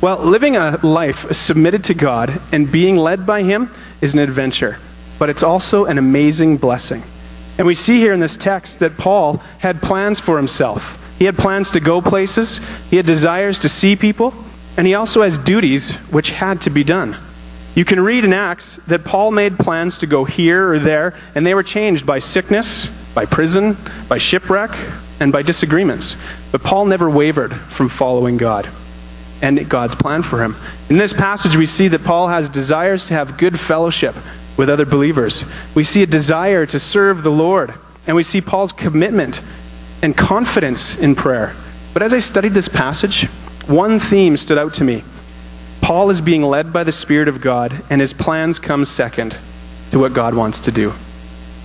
Well, living a life submitted to God and being led by Him is an adventure, but it's also an amazing blessing. And we see here in this text that Paul had plans for himself. He had plans to go places, he had desires to see people, and he also has duties which had to be done. You can read in Acts that Paul made plans to go here or there, and they were changed by sickness, by prison, by shipwreck, and by disagreements. But Paul never wavered from following God and God's plan for him. In this passage, we see that Paul has desires to have good fellowship with other believers. We see a desire to serve the Lord, and we see Paul's commitment and confidence in prayer. But as I studied this passage, one theme stood out to me. Paul is being led by the Spirit of God, and his plans come second to what God wants to do.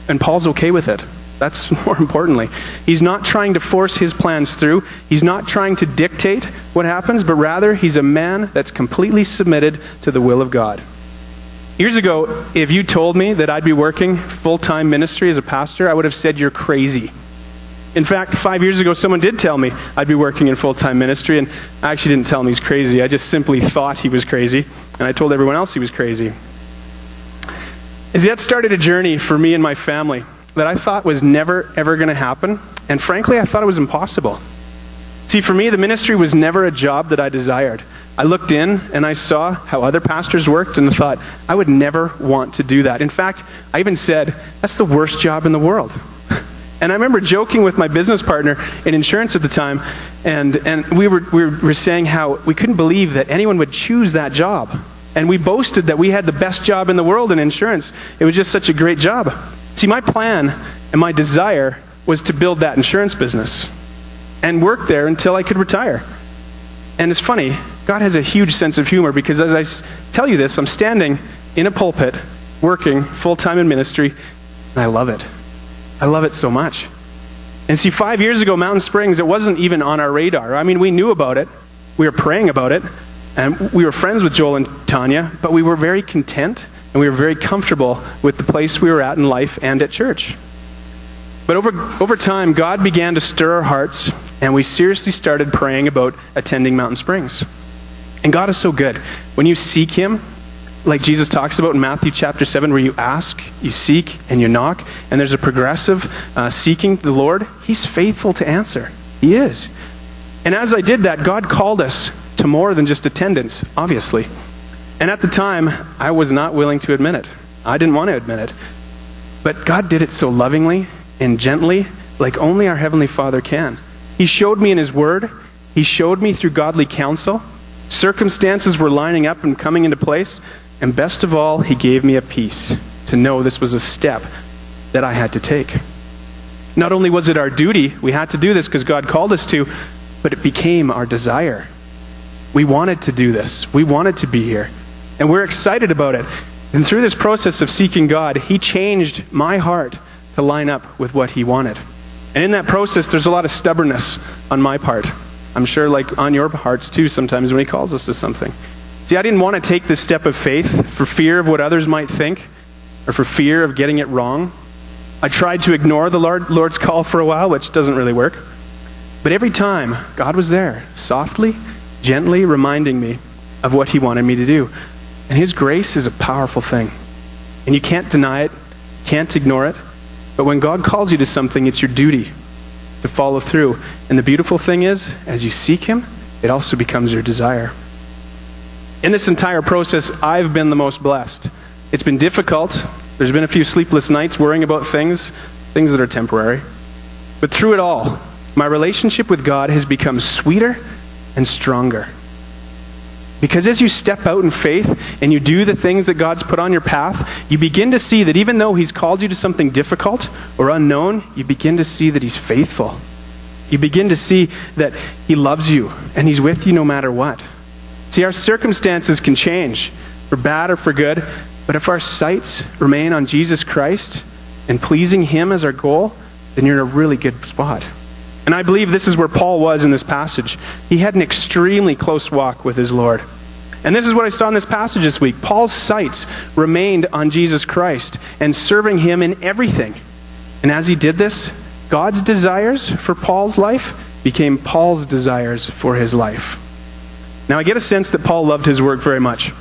And Paul's okay with it. That's more importantly. He's not trying to force his plans through. He's not trying to dictate what happens, but rather he's a man that's completely submitted to the will of God. Years ago, if you told me that I'd be working full time ministry as a pastor, I would have said you're crazy. In fact, five years ago, someone did tell me I'd be working in full time ministry, and I actually didn't tell him he's crazy. I just simply thought he was crazy, and I told everyone else he was crazy. As that started a journey for me and my family that I thought was never, ever going to happen, and frankly, I thought it was impossible. See, for me, the ministry was never a job that I desired. I looked in and I saw how other pastors worked and thought, I would never want to do that. In fact, I even said, that's the worst job in the world. And I remember joking with my business partner in insurance at the time, and, and we, were, we were saying how we couldn't believe that anyone would choose that job. And we boasted that we had the best job in the world in insurance. It was just such a great job. See, my plan and my desire was to build that insurance business and work there until I could retire. And it's funny, God has a huge sense of humor because as I tell you this, I'm standing in a pulpit working full time in ministry, and I love it. I love it so much. And see, five years ago, Mountain Springs, it wasn't even on our radar. I mean, we knew about it, we were praying about it, and we were friends with Joel and Tanya, but we were very content and we were very comfortable with the place we were at in life and at church. But over, over time, God began to stir our hearts, and we seriously started praying about attending Mountain Springs. And God is so good. When you seek Him, like Jesus talks about in Matthew chapter 7, where you ask, you seek, and you knock, and there's a progressive uh, seeking the Lord, He's faithful to answer. He is. And as I did that, God called us to more than just attendance, obviously. And at the time, I was not willing to admit it. I didn't want to admit it. But God did it so lovingly and gently, like only our Heavenly Father can. He showed me in His Word, He showed me through godly counsel. Circumstances were lining up and coming into place. And best of all, He gave me a peace to know this was a step that I had to take. Not only was it our duty, we had to do this because God called us to, but it became our desire. We wanted to do this, we wanted to be here. And we're excited about it. And through this process of seeking God, He changed my heart to line up with what He wanted. And in that process, there's a lot of stubbornness on my part. I'm sure, like on your hearts too, sometimes when He calls us to something. See, I didn't want to take this step of faith for fear of what others might think or for fear of getting it wrong. I tried to ignore the Lord, Lord's call for a while, which doesn't really work. But every time, God was there, softly, gently reminding me of what He wanted me to do. And His grace is a powerful thing. And you can't deny it, can't ignore it. But when God calls you to something, it's your duty to follow through. And the beautiful thing is, as you seek Him, it also becomes your desire. In this entire process, I've been the most blessed. It's been difficult. There's been a few sleepless nights worrying about things, things that are temporary. But through it all, my relationship with God has become sweeter and stronger. Because as you step out in faith and you do the things that God's put on your path, you begin to see that even though He's called you to something difficult or unknown, you begin to see that He's faithful. You begin to see that He loves you and He's with you no matter what. See, our circumstances can change, for bad or for good, but if our sights remain on Jesus Christ and pleasing Him as our goal, then you're in a really good spot. And I believe this is where Paul was in this passage. He had an extremely close walk with his Lord. And this is what I saw in this passage this week. Paul's sights remained on Jesus Christ and serving him in everything. And as he did this, God's desires for Paul's life became Paul's desires for his life. Now, I get a sense that Paul loved his work very much.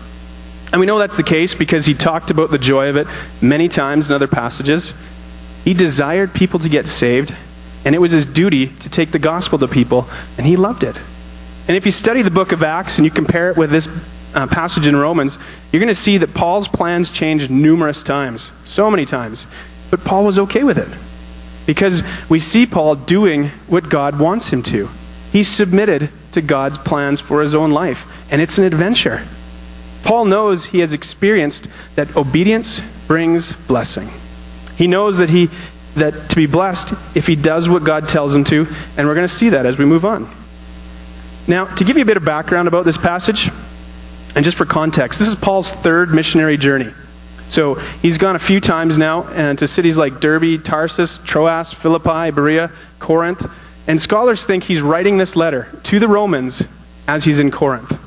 And we know that's the case because he talked about the joy of it many times in other passages. He desired people to get saved, and it was his duty to take the gospel to people, and he loved it. And if you study the book of Acts and you compare it with this uh, passage in Romans, you're going to see that Paul's plans changed numerous times, so many times. But Paul was okay with it because we see Paul doing what God wants him to. He submitted to God's plans for his own life, and it's an adventure. Paul knows he has experienced that obedience brings blessing. He knows that he that to be blessed if he does what God tells him to, and we're going to see that as we move on. Now, to give you a bit of background about this passage, and just for context, this is Paul's third missionary journey. So he's gone a few times now and to cities like Derbe, Tarsus, Troas, Philippi, Berea, Corinth. And scholars think he's writing this letter to the Romans as he's in Corinth.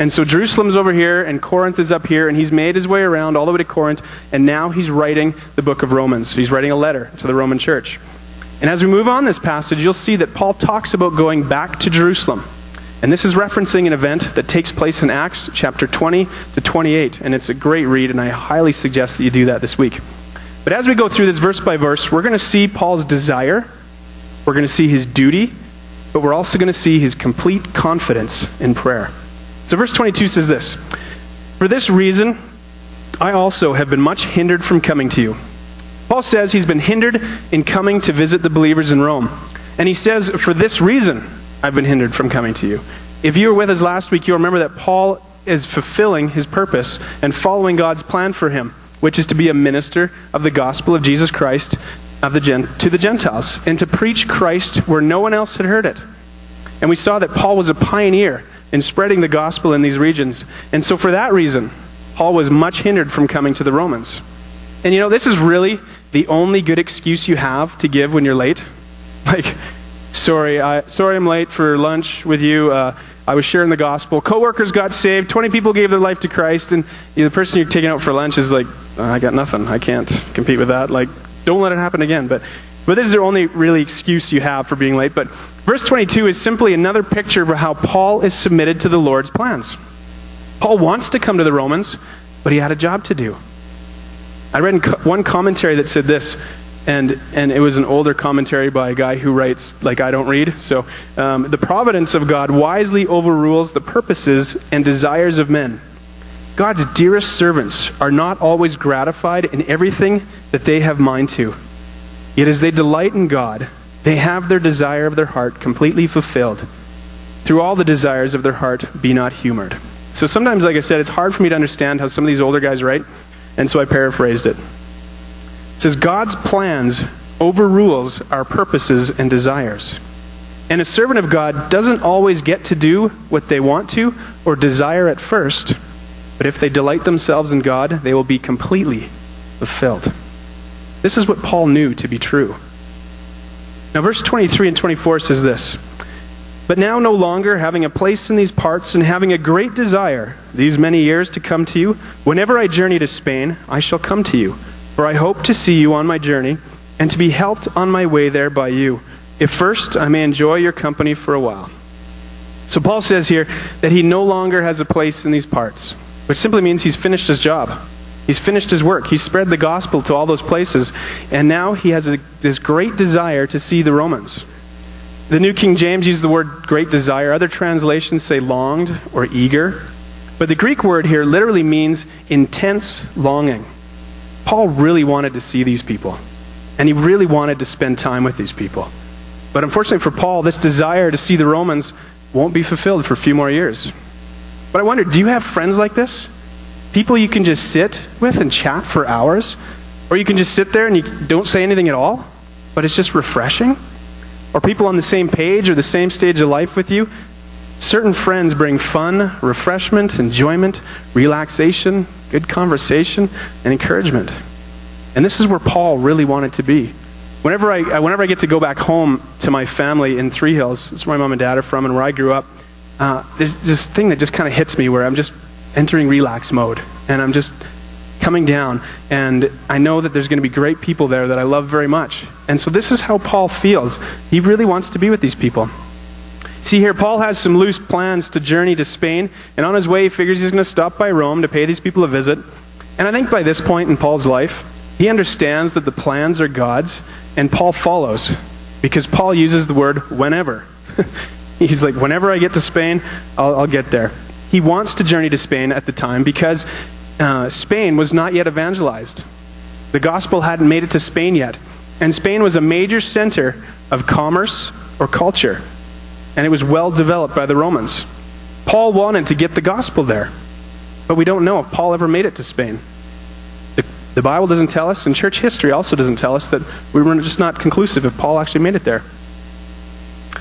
And so Jerusalem's over here, and Corinth is up here, and he's made his way around all the way to Corinth, and now he's writing the book of Romans. He's writing a letter to the Roman church. And as we move on this passage, you'll see that Paul talks about going back to Jerusalem. And this is referencing an event that takes place in Acts chapter 20 to 28. And it's a great read, and I highly suggest that you do that this week. But as we go through this verse by verse, we're going to see Paul's desire, we're going to see his duty, but we're also going to see his complete confidence in prayer. So, verse 22 says this For this reason, I also have been much hindered from coming to you. Paul says he's been hindered in coming to visit the believers in Rome. And he says, For this reason, I've been hindered from coming to you. If you were with us last week, you'll remember that Paul is fulfilling his purpose and following God's plan for him, which is to be a minister of the gospel of Jesus Christ of the Gen- to the Gentiles and to preach Christ where no one else had heard it. And we saw that Paul was a pioneer in spreading the gospel in these regions. And so, for that reason, Paul was much hindered from coming to the Romans. And you know, this is really the only good excuse you have to give when you're late. Like, Sorry, I, sorry I'm late for lunch with you. Uh, I was sharing the gospel. Coworkers got saved. 20 people gave their life to Christ. And you know, the person you're taking out for lunch is like, oh, I got nothing. I can't compete with that. Like, don't let it happen again. But, but this is the only really excuse you have for being late. But verse 22 is simply another picture of how Paul is submitted to the Lord's plans. Paul wants to come to the Romans, but he had a job to do. I read in one commentary that said this and and it was an older commentary by a guy who writes like I don't read. So um, the providence of God wisely overrules the purposes and desires of men. God's dearest servants are not always gratified in everything that they have mind to. Yet as they delight in God, they have their desire of their heart completely fulfilled. Through all the desires of their heart, be not humored. So sometimes, like I said, it's hard for me to understand how some of these older guys write, and so I paraphrased it. It says God's plans overrules our purposes and desires. And a servant of God doesn't always get to do what they want to or desire at first, but if they delight themselves in God, they will be completely fulfilled. This is what Paul knew to be true. Now, verse 23 and 24 says this But now, no longer having a place in these parts and having a great desire these many years to come to you, whenever I journey to Spain, I shall come to you for I hope to see you on my journey and to be helped on my way there by you, if first I may enjoy your company for a while. So Paul says here that he no longer has a place in these parts, which simply means he's finished his job. He's finished his work. He's spread the gospel to all those places, and now he has a, this great desire to see the Romans. The New King James uses the word great desire. Other translations say longed or eager. But the Greek word here literally means intense longing. Paul really wanted to see these people, and he really wanted to spend time with these people. But unfortunately for Paul, this desire to see the Romans won't be fulfilled for a few more years. But I wonder do you have friends like this? People you can just sit with and chat for hours? Or you can just sit there and you don't say anything at all, but it's just refreshing? Or people on the same page or the same stage of life with you? Certain friends bring fun, refreshment, enjoyment, relaxation, good conversation, and encouragement. And this is where Paul really wanted to be. Whenever I, whenever I get to go back home to my family in Three Hills, it's where my mom and dad are from and where I grew up, uh, there's this thing that just kind of hits me where I'm just entering relax mode. And I'm just coming down. And I know that there's going to be great people there that I love very much. And so this is how Paul feels. He really wants to be with these people. See here, Paul has some loose plans to journey to Spain, and on his way, he figures he's going to stop by Rome to pay these people a visit. And I think by this point in Paul's life, he understands that the plans are God's, and Paul follows because Paul uses the word whenever. He's like, whenever I get to Spain, I'll, I'll, get there. He wants to journey to Spain at the time because uh, Spain was not yet evangelized. The gospel hadn't made it to Spain yet. And Spain was a major center of commerce or culture. And it was well developed by the Romans. Paul wanted to get the gospel there. But we don't know if Paul ever made it to Spain. The, the Bible doesn't tell us, and church history also doesn't tell us that we were just not conclusive if Paul actually made it there.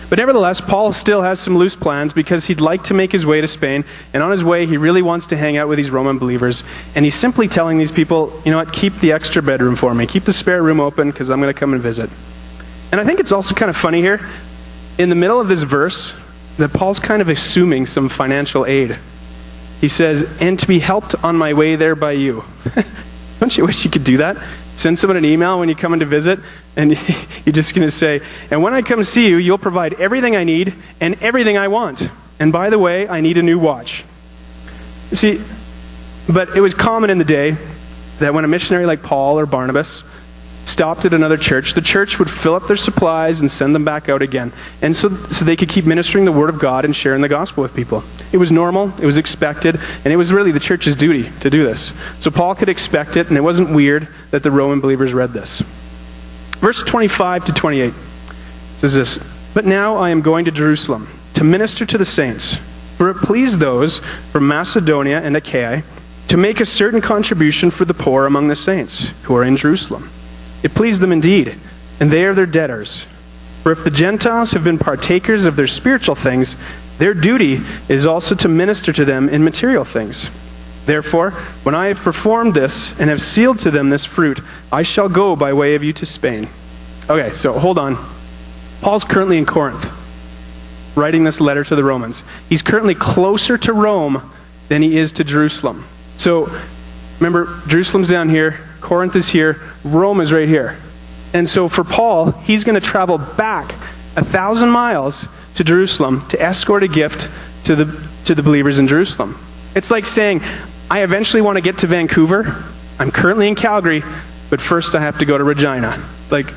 But nevertheless, Paul still has some loose plans because he'd like to make his way to Spain. And on his way, he really wants to hang out with these Roman believers. And he's simply telling these people, you know what, keep the extra bedroom for me. Keep the spare room open because I'm going to come and visit. And I think it's also kind of funny here. In the middle of this verse, that Paul's kind of assuming some financial aid. He says, and to be helped on my way there by you. Don't you wish you could do that? Send someone an email when you come in to visit, and you're just going to say, and when I come to see you, you'll provide everything I need and everything I want. And by the way, I need a new watch. See, but it was common in the day that when a missionary like Paul or Barnabas stopped at another church, the church would fill up their supplies and send them back out again. And so, so they could keep ministering the Word of God and sharing the gospel with people. It was normal, it was expected, and it was really the church's duty to do this. So Paul could expect it, and it wasn't weird that the Roman believers read this. Verse 25 to 28 says this But now I am going to Jerusalem to minister to the saints, for it pleased those from Macedonia and Achaia to make a certain contribution for the poor among the saints who are in Jerusalem. It pleased them indeed, and they are their debtors. For if the Gentiles have been partakers of their spiritual things, their duty is also to minister to them in material things. Therefore, when I have performed this and have sealed to them this fruit, I shall go by way of you to Spain. Okay, so hold on. Paul's currently in Corinth, writing this letter to the Romans. He's currently closer to Rome than he is to Jerusalem. So, remember, Jerusalem's down here, Corinth is here, Rome is right here. And so for Paul, he's going to travel back a thousand miles to Jerusalem to escort a gift to the, to the believers in Jerusalem. It's like saying, I eventually want to get to Vancouver. I'm currently in Calgary, but first I have to go to Regina. Like,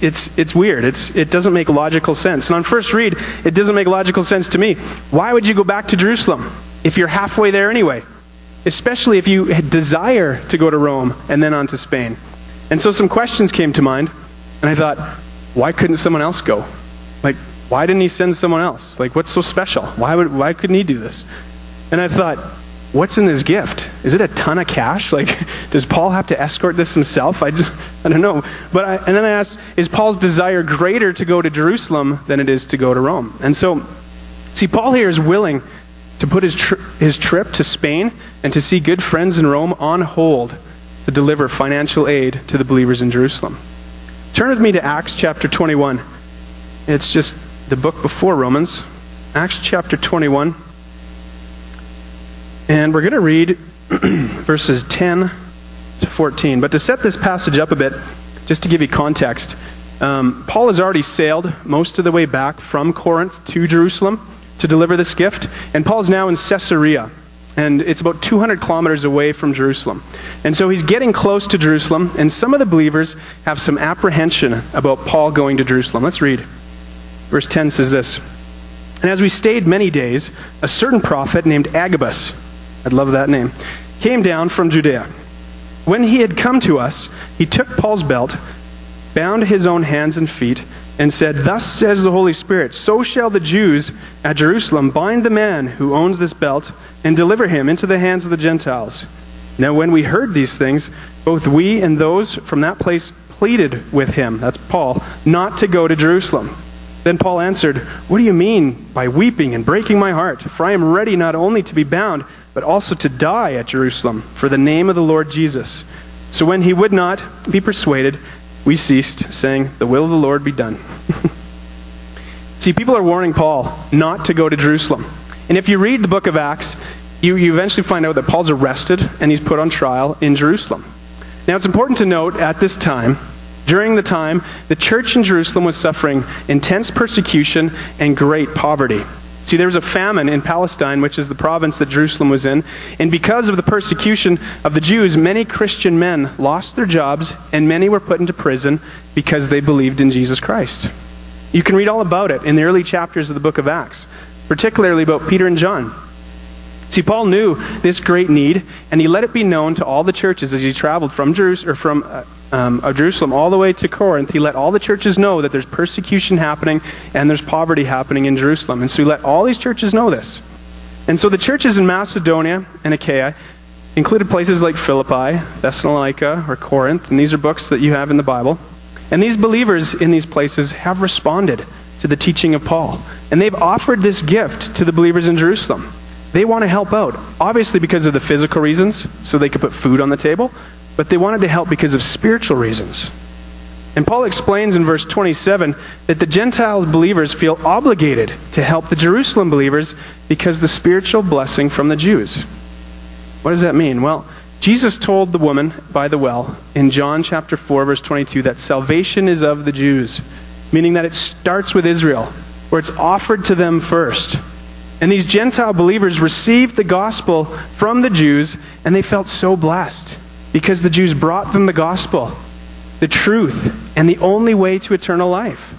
it's, it's weird. It's, it doesn't make logical sense. And on first read, it doesn't make logical sense to me. Why would you go back to Jerusalem if you're halfway there anyway? Especially if you had desire to go to Rome and then on to Spain. And so some questions came to mind, and I thought, why couldn't someone else go? Like, why didn't he send someone else? Like, what's so special? Why, would, why couldn't he do this? And I thought, what's in this gift? Is it a ton of cash? Like, does Paul have to escort this himself? I, just, I don't know. But I, and then I asked, is Paul's desire greater to go to Jerusalem than it is to go to Rome? And so, see, Paul here is willing to put his, tri- his trip to Spain and to see good friends in Rome on hold to deliver financial aid to the believers in Jerusalem. Turn with me to Acts chapter 21. It's just the book before Romans, Acts chapter 21. And we're going to read verses 10 to 14. But to set this passage up a bit, just to give you context, um, Paul has already sailed most of the way back from Corinth to Jerusalem to deliver this gift. And Paul's now in Caesarea and it's about 200 kilometers away from Jerusalem. And so he's getting close to Jerusalem, and some of the believers have some apprehension about Paul going to Jerusalem. Let's read. Verse 10 says this And as we stayed many days, a certain prophet named Agabus, I'd love that name, came down from Judea. When he had come to us, he took Paul's belt, bound his own hands and feet, and said, Thus says the Holy Spirit, so shall the Jews at Jerusalem bind the man who owns this belt and deliver him into the hands of the Gentiles. Now, when we heard these things, both we and those from that place pleaded with him, that's Paul, not to go to Jerusalem. Then Paul answered, What do you mean by weeping and breaking my heart? For I am ready not only to be bound, but also to die at Jerusalem for the name of the Lord Jesus. So when he would not be persuaded, we ceased, saying, The will of the Lord be done. See, people are warning Paul not to go to Jerusalem. And if you read the book of Acts, you, you eventually find out that Paul's arrested and he's put on trial in Jerusalem. Now, it's important to note at this time, During the time, the church in Jerusalem was suffering intense persecution and great poverty. See, there was a famine in Palestine, which is the province that Jerusalem was in, and because of the persecution of the Jews, many Christian men lost their jobs, and many were put into prison because they believed in Jesus Christ. You can read all about it in the early chapters of the book of Acts, particularly about Peter and John. See, Paul knew this great need, and he let it be known to all the churches as he traveled from, Jerusalem, or from uh, um, Jerusalem all the way to Corinth. He let all the churches know that there's persecution happening and there's poverty happening in Jerusalem. And so he let all these churches know this. And so the churches in Macedonia and Achaia included places like Philippi, Thessalonica, or Corinth, and these are books that you have in the Bible. And these believers in these places have responded to the teaching of Paul. And they've offered this gift to the believers in Jerusalem. They want to help out, obviously because of the physical reasons, so they could put food on the table, but they wanted to help because of spiritual reasons. And Paul explains in verse 27 that the Gentile believers feel obligated to help the Jerusalem believers because the spiritual blessing from the Jews. What does that mean? Well, Jesus told the woman by the well in John chapter 4 verse 22 that salvation is of the Jews, meaning that it starts with Israel, where it's offered to them first. And these Gentile believers received the gospel from the Jews, and they felt so blessed because the Jews brought them the gospel, the truth, and the only way to eternal life.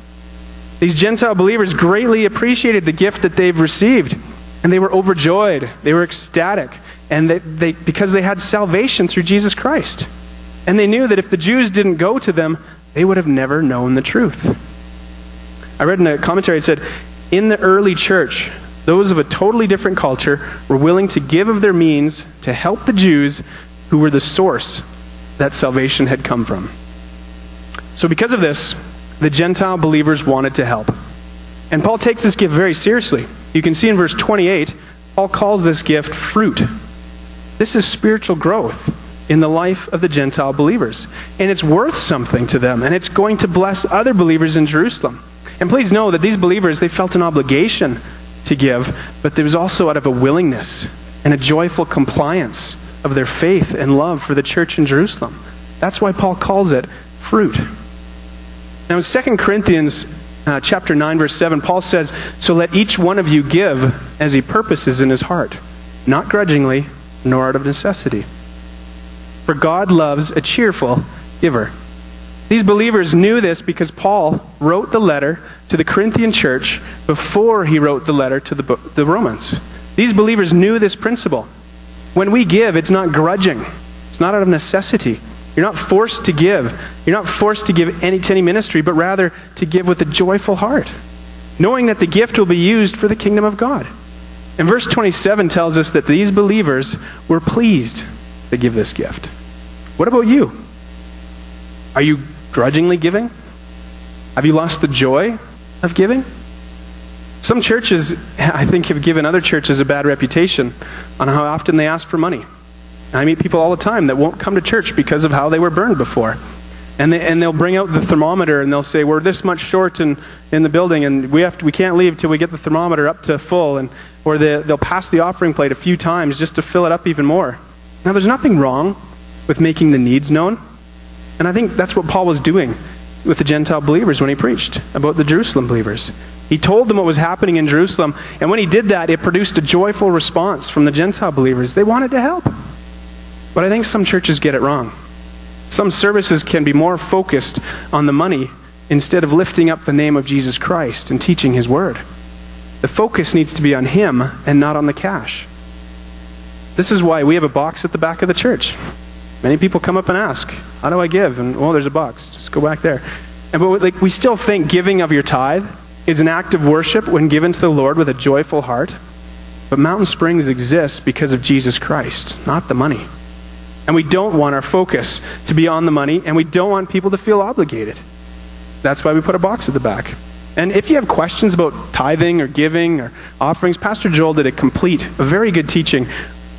These Gentile believers greatly appreciated the gift that they've received, and they were overjoyed. They were ecstatic, and they, they, because they had salvation through Jesus Christ. And they knew that if the Jews didn't go to them, they would have never known the truth. I read in a commentary, it said, in the early church, those of a totally different culture were willing to give of their means to help the Jews who were the source that salvation had come from. So, because of this, the Gentile believers wanted to help. And Paul takes this gift very seriously. You can see in verse 28, Paul calls this gift fruit. This is spiritual growth in the life of the Gentile believers. And it's worth something to them, and it's going to bless other believers in Jerusalem. And please know that these believers, they felt an obligation to give, but there was also out of a willingness and a joyful compliance of their faith and love for the church in Jerusalem. That's why Paul calls it fruit. Now in 2 Corinthians uh, chapter 9 verse 7 Paul says, "So let each one of you give as he purposes in his heart, not grudgingly, nor out of necessity. For God loves a cheerful giver." These believers knew this because Paul wrote the letter to the Corinthian church before he wrote the letter to the, the Romans. These believers knew this principle. When we give, it's not grudging, it's not out of necessity. You're not forced to give. You're not forced to give any, to any ministry, but rather to give with a joyful heart, knowing that the gift will be used for the kingdom of God. And verse 27 tells us that these believers were pleased to give this gift. What about you? Are you grudgingly giving? Have you lost the joy of giving? Some churches, I think, have given other churches a bad reputation on how often they ask for money. I meet people all the time that won't come to church because of how they were burned before. And, they, and they'll bring out the thermometer and they'll say, We're this much short in, in the building and we, have to, we can't leave till we get the thermometer up to full. And, or the, they'll pass the offering plate a few times just to fill it up even more. Now, there's nothing wrong with making the needs known. And I think that's what Paul was doing with the Gentile believers when he preached about the Jerusalem believers. He told them what was happening in Jerusalem, and when he did that, it produced a joyful response from the Gentile believers. They wanted to help. But I think some churches get it wrong. Some services can be more focused on the money instead of lifting up the name of Jesus Christ and teaching his word. The focus needs to be on him and not on the cash. This is why we have a box at the back of the church. Many people come up and ask, How do I give? And, well, there's a box. Just go back there. And, but like, we still think giving of your tithe is an act of worship when given to the Lord with a joyful heart. But Mountain Springs exists because of Jesus Christ, not the money. And we don't want our focus to be on the money, and we don't want people to feel obligated. That's why we put a box at the back. And if you have questions about tithing or giving or offerings, Pastor Joel did a complete, a very good teaching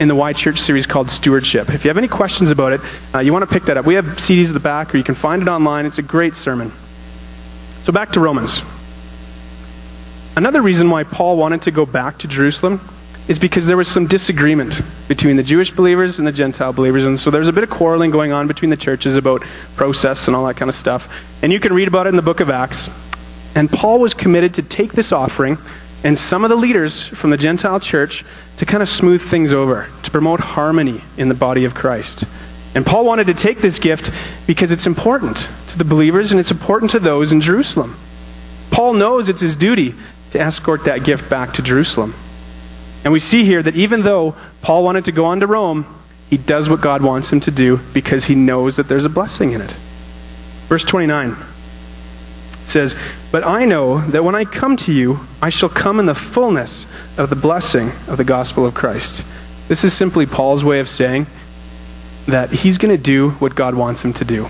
in the Why Church series called Stewardship. If you have any questions about it, uh, you want to pick that up. We have CDs at the back, or you can find it online. It's a great sermon. So back to Romans. Another reason why Paul wanted to go back to Jerusalem is because there was some disagreement between the Jewish believers and the Gentile believers. And so there's a bit of quarreling going on between the churches about process and all that kind of stuff. And you can read about it in the book of Acts. And Paul was committed to take this offering and some of the leaders from the Gentile church to kind of smooth things over, to promote harmony in the body of Christ. And Paul wanted to take this gift because it's important to the believers and it's important to those in Jerusalem. Paul knows it's his duty to escort that gift back to Jerusalem. And we see here that even though Paul wanted to go on to Rome, he does what God wants him to do because he knows that there's a blessing in it. Verse 29 says, But I know that when I come to you, I shall come in the fullness of the blessing of the gospel of Christ. This is simply Paul's way of saying that he's going to do what God wants him to do.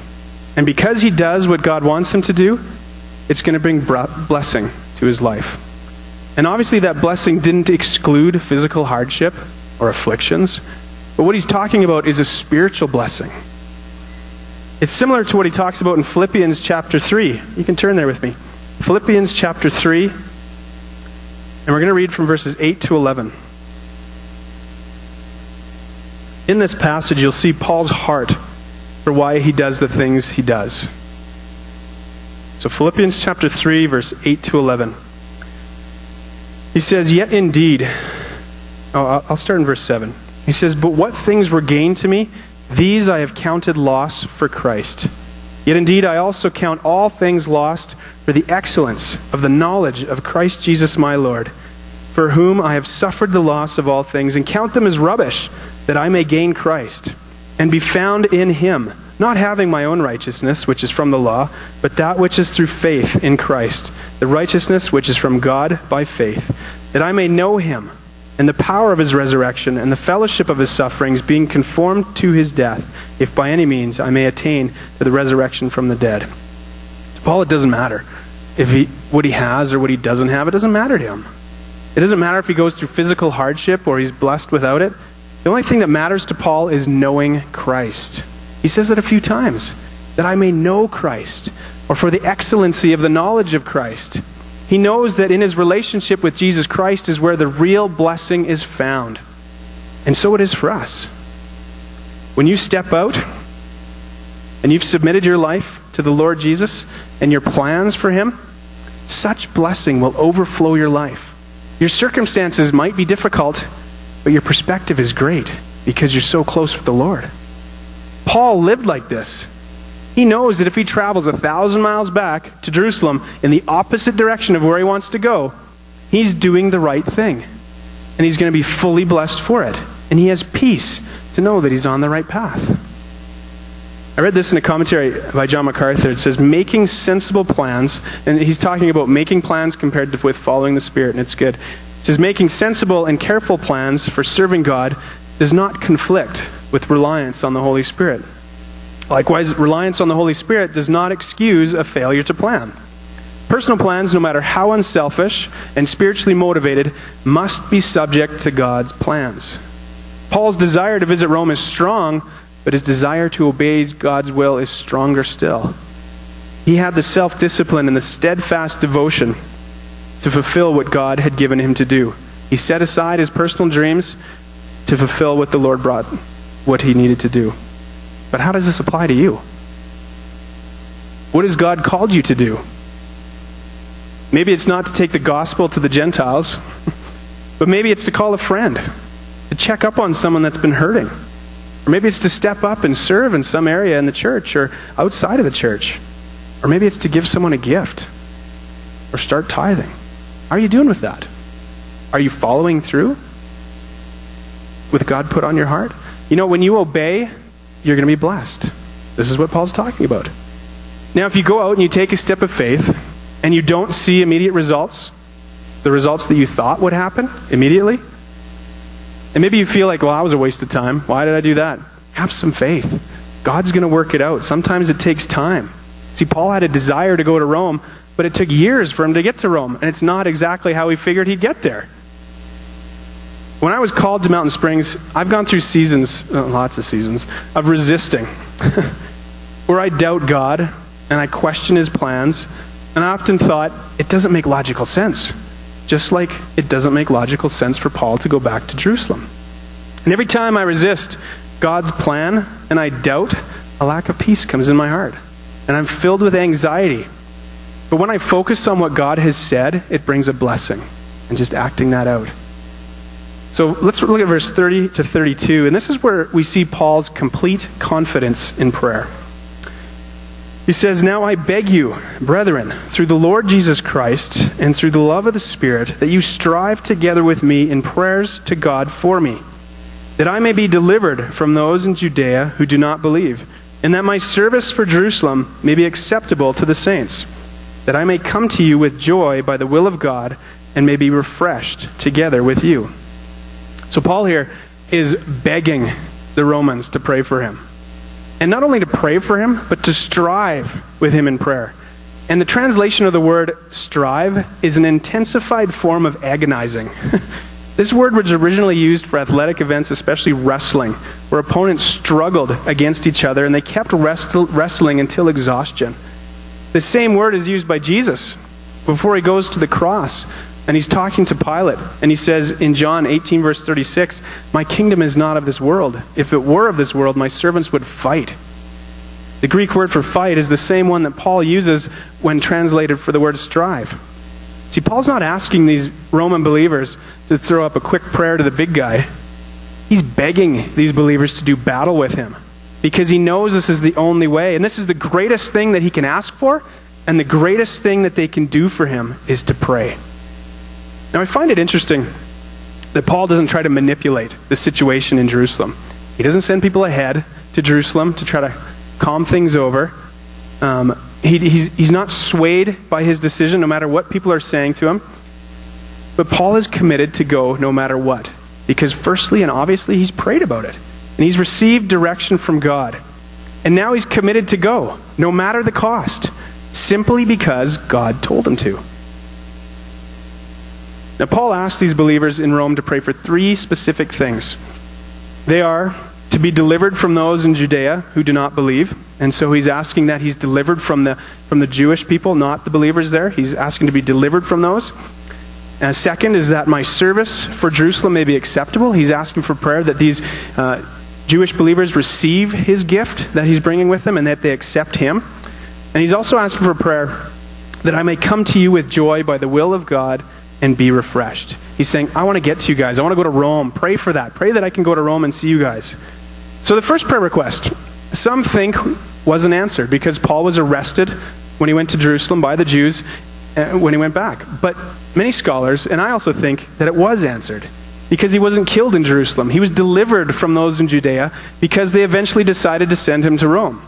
And because he does what God wants him to do, it's going to bring blessing to his life. And obviously, that blessing didn't exclude physical hardship or afflictions. But what he's talking about is a spiritual blessing. It's similar to what he talks about in Philippians chapter 3. You can turn there with me. Philippians chapter 3. And we're going to read from verses 8 to 11. In this passage, you'll see Paul's heart for why he does the things he does. So, Philippians chapter 3, verse 8 to 11. He says, Yet indeed, oh, I'll start in verse 7. He says, But what things were gained to me, these I have counted loss for Christ. Yet indeed, I also count all things lost for the excellence of the knowledge of Christ Jesus my Lord, for whom I have suffered the loss of all things, and count them as rubbish, that I may gain Christ, and be found in him not having my own righteousness, which is from the law, but that which is through faith in Christ, the righteousness which is from God by faith, that I may know him and the power of his resurrection and the fellowship of his sufferings, being conformed to his death, if by any means I may attain to the resurrection from the dead. To Paul, it doesn't matter if he, what he has or what he doesn't have, it doesn't matter to him. It doesn't matter if he goes through physical hardship or he's blessed without it. The only thing that matters to Paul is knowing Christ. He says it a few times that I may know Christ, or for the excellency of the knowledge of Christ. He knows that in his relationship with Jesus Christ is where the real blessing is found. And so it is for us. When you step out and you've submitted your life to the Lord Jesus and your plans for him, such blessing will overflow your life. Your circumstances might be difficult, but your perspective is great because you're so close with the Lord. Paul lived like this. He knows that if he travels a thousand miles back to Jerusalem in the opposite direction of where he wants to go, he's doing the right thing. And he's going to be fully blessed for it. And he has peace to know that he's on the right path. I read this in a commentary by John MacArthur. It says, making sensible plans, and he's talking about making plans compared to with following the Spirit, and it's good. It says, making sensible and careful plans for serving God does not conflict with reliance on the Holy Spirit. Likewise, reliance on the Holy Spirit does not excuse a failure to plan. Personal plans, no matter how unselfish and spiritually motivated, must be subject to God's plans. Paul's desire to visit Rome is strong, but his desire to obey God's will is stronger still. He had the self discipline and the steadfast devotion to fulfill what God had given him to do. He set aside his personal dreams to fulfill what the Lord brought what he needed to do. But how does this apply to you? What has God called you to do? Maybe it's not to take the gospel to the Gentiles, but maybe it's to call a friend, to check up on someone that's been hurting. Or maybe it's to step up and serve in some area in the church or outside of the church. Or maybe it's to give someone a gift or start tithing. How are you doing with that? Are you following through with God put on your heart? You know, when you obey, you're going to be blessed. This is what Paul's talking about. Now, if you go out and you take a step of faith and you don't see immediate results, the results that you thought would happen immediately, and maybe you feel like, well, that was a waste of time. Why did I do that? Have some faith. God's going to work it out. Sometimes it takes time. See, Paul had a desire to go to Rome, but it took years for him to get to Rome, and it's not exactly how he figured he'd get there. When I was called to Mountain Springs, I've gone through seasons, uh, lots of seasons, of resisting, where I doubt God and I question his plans, and I often thought, it doesn't make logical sense. just like it doesn't make logical sense for Paul to go back to Jerusalem. And every time I resist God's plan and I doubt, a lack of peace comes in my heart. And I'm filled with anxiety. But when I focus on what God has said, it brings a blessing and just acting that out. So let's look at verse 30 to 32. And this is where we see Paul's complete confidence in prayer. He says, Now I beg you, brethren, through the Lord Jesus Christ and through the love of the Spirit, that you strive together with me in prayers to God for me, that I may be delivered from those in Judea who do not believe, and that my service for Jerusalem may be acceptable to the saints, that I may come to you with joy by the will of God and may be refreshed together with you. So Paul here is begging the Romans to pray for him. And not only to pray for him, but to strive with him in prayer. And the translation of the word strive is an intensified form of agonizing. this word was originally used for athletic events, especially wrestling, where opponents struggled against each other and they kept wrestling until exhaustion. The same word is used by Jesus before he goes to the cross. And he's talking to Pilate, and he says in John 18, verse 36, My kingdom is not of this world. If it were of this world, my servants would fight. The Greek word for fight is the same one that Paul uses when translated for the word strive. See, Paul's not asking these Roman believers to throw up a quick prayer to the big guy. He's begging these believers to do battle with him because he knows this is the only way. And this is the greatest thing that he can ask for, and the greatest thing that they can do for him is to pray. Now, I find it interesting that Paul doesn't try to manipulate the situation in Jerusalem. He doesn't send people ahead to Jerusalem to try to calm things over. Um, he, he's, he's not swayed by his decision, no matter what people are saying to him. But Paul is committed to go no matter what. Because, firstly and obviously, he's prayed about it. And he's received direction from God. And now he's committed to go, no matter the cost, simply because God told him to. Now, Paul asks these believers in Rome to pray for three specific things. They are to be delivered from those in Judea who do not believe. And so he's asking that he's delivered from the, from the Jewish people, not the believers there. He's asking to be delivered from those. And second is that my service for Jerusalem may be acceptable. He's asking for prayer that these uh, Jewish believers receive his gift that he's bringing with them and that they accept him. And he's also asking for prayer that I may come to you with joy by the will of God and be refreshed. He's saying, I want to get to you guys. I want to go to Rome. Pray for that. Pray that I can go to Rome and see you guys. So the first prayer request, some think wasn't answered because Paul was arrested when he went to Jerusalem by the Jews uh, when he went back. But many scholars, and I also think that it was answered because he wasn't killed in Jerusalem. He was delivered from those in Judea because they eventually decided to send him to Rome.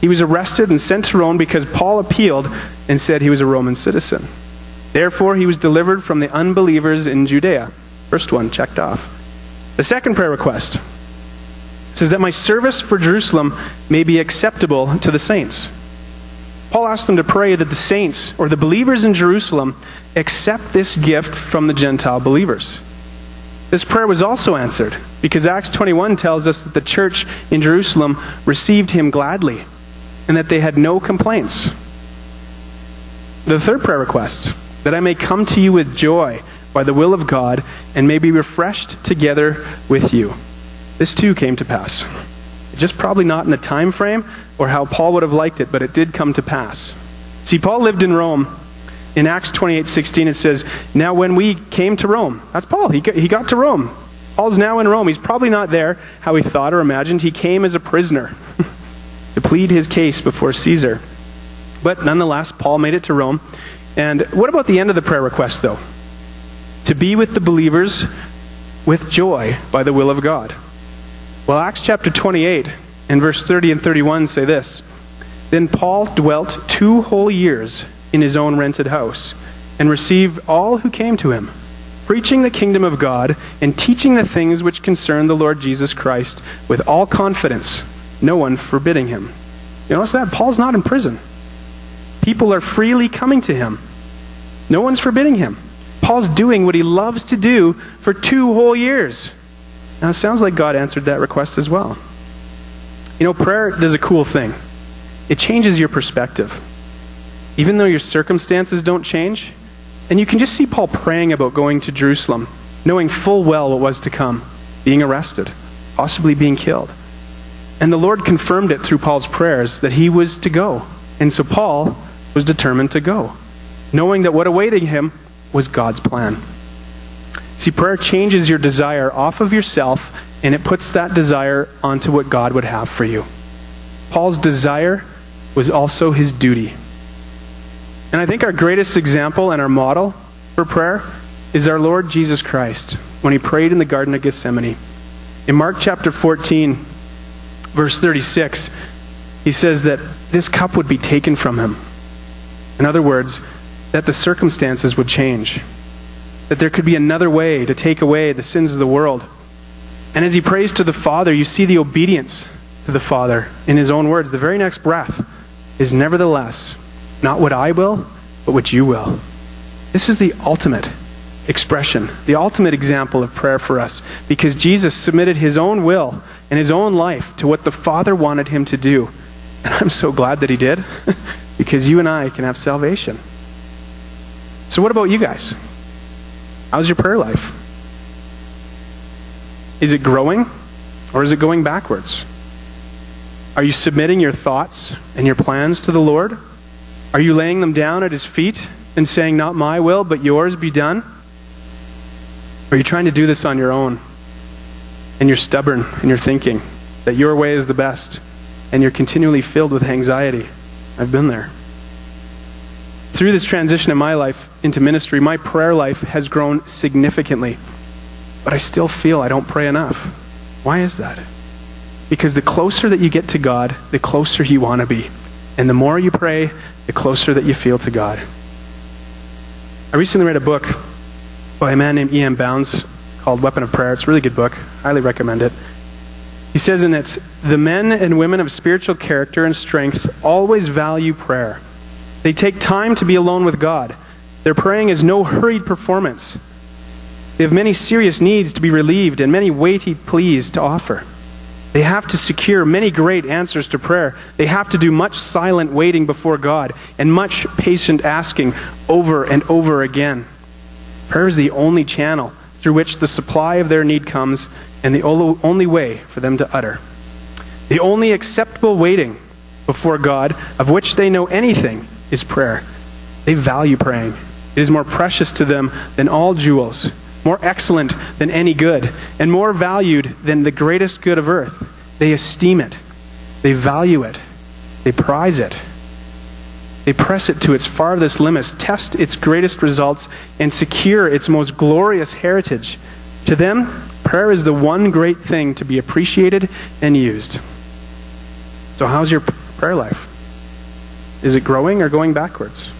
He was arrested and sent to Rome because Paul appealed and said he was a Roman citizen. Therefore, he was delivered from the unbelievers in Judea. First one, checked off. The second prayer request says that my service for Jerusalem may be acceptable to the saints. Paul asked them to pray that the saints, or the believers in Jerusalem, accept this gift from the Gentile believers. This prayer was also answered because Acts 21 tells us that the church in Jerusalem received him gladly and that they had no complaints. The third prayer request that I may come to you with joy by the will of God and may be refreshed together with you. This too came to pass. Just probably not in the time frame or how Paul would have liked it, but it did come to pass. See, Paul lived in Rome. In Acts 28:16 it says, "Now when we came to Rome." That's Paul. He got, he got to Rome. Paul's now in Rome. He's probably not there how he thought or imagined. He came as a prisoner to plead his case before Caesar. But nonetheless, Paul made it to Rome. And what about the end of the prayer request, though? To be with the believers with joy by the will of God. Well, Acts chapter 28 and verse 30 and 31 say this Then Paul dwelt two whole years in his own rented house and received all who came to him, preaching the kingdom of God and teaching the things which concern the Lord Jesus Christ with all confidence, no one forbidding him. You notice that? Paul's not in prison. People are freely coming to him. No one's forbidding him. Paul's doing what he loves to do for two whole years. Now, it sounds like God answered that request as well. You know, prayer does a cool thing it changes your perspective. Even though your circumstances don't change, And you can just see Paul praying about going to Jerusalem, knowing full well what was to come being arrested, possibly being killed. And the Lord confirmed it through Paul's prayers that he was to go. And so Paul was determined to go, knowing that what awaited him was God's plan. See, prayer changes your desire off of yourself and it puts that desire onto what God would have for you. Paul's desire was also his duty. And I think our greatest example and our model for prayer is our Lord Jesus Christ when he prayed in the Garden of Gethsemane. In Mark chapter 14, verse 36, he says that this cup would be taken from him. In other words, that the circumstances would change, that there could be another way to take away the sins of the world. And as he prays to the Father, you see the obedience to the Father in his own words. The very next breath is nevertheless not what I will, but what you will. This is the ultimate expression, the ultimate example of prayer for us, because Jesus submitted his own will and his own life to what the Father wanted him to do. And I'm so glad that he did, because you and I can have salvation. So, what about you guys? How's your prayer life? Is it growing or is it going backwards? Are you submitting your thoughts and your plans to the Lord? Are you laying them down at His feet and saying, Not my will, but yours be done? Are you trying to do this on your own? And you're stubborn and you're thinking that your way is the best, and you're continually filled with anxiety. I've been there. Through this transition in my life into ministry, my prayer life has grown significantly. But I still feel I don't pray enough. Why is that? Because the closer that you get to God, the closer you want to be. And the more you pray, the closer that you feel to God. I recently read a book by a man named E.M. Bounds called Weapon of Prayer. It's a really good book. Highly recommend it. He says in it, the men and women of spiritual character and strength always value prayer. They take time to be alone with God. Their praying is no hurried performance. They have many serious needs to be relieved and many weighty pleas to offer. They have to secure many great answers to prayer. They have to do much silent waiting before God and much patient asking over and over again. Prayer is the only channel through which the supply of their need comes and the only way for them to utter. The only acceptable waiting before God of which they know anything is prayer. They value praying. It is more precious to them than all jewels, more excellent than any good, and more valued than the greatest good of earth. They esteem it. They value it. They prize it. They press it to its farthest limits, test its greatest results, and secure its most glorious heritage. To them, prayer is the one great thing to be appreciated and used. So, how's your prayer life? Is it growing or going backwards?